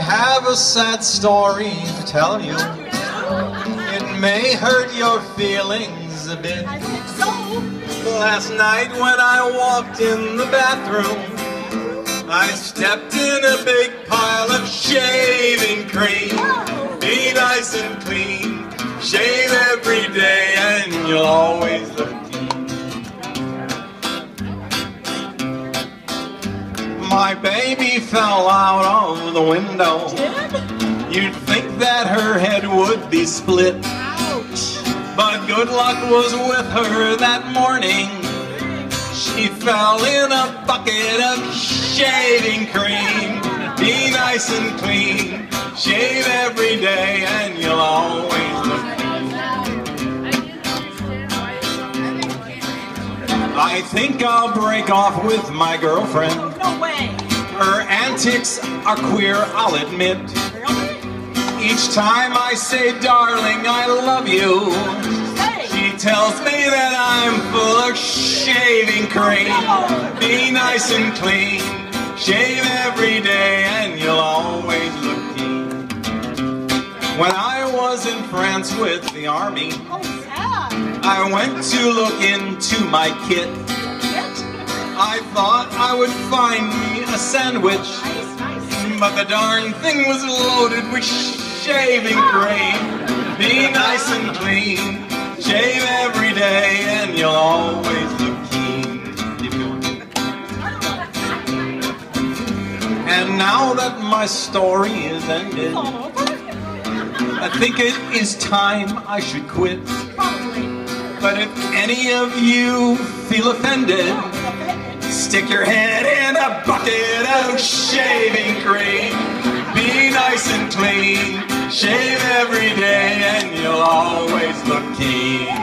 have a sad story to tell you. It may hurt your feelings a bit. I think so. Last night when I walked in the bathroom, I stepped in a big pile of shaving cream. My baby fell out of the window. You'd think that her head would be split. Ouch. But good luck was with her that morning. She fell in a bucket of shaving cream. Be nice and clean. Shave every day and you'll always look I think I'll break off with my girlfriend. No Antics are queer, I'll admit. Each time I say, darling, I love you. She tells me that I'm full of shaving cream. Be nice and clean. Shave every day and you'll always look keen. When I was in France with the army, Oh. I went to look into my kit. I thought I would find me a sandwich, but the darn thing was loaded with shaving cream. Be nice and clean. Shave every day and you'll always look keen. And now that my story is ended, I think it is time I should quit. But if any of you feel Offended. Stick your head in a bucket of shaving cream. Be nice and clean. Shave every day and you'll always look keen.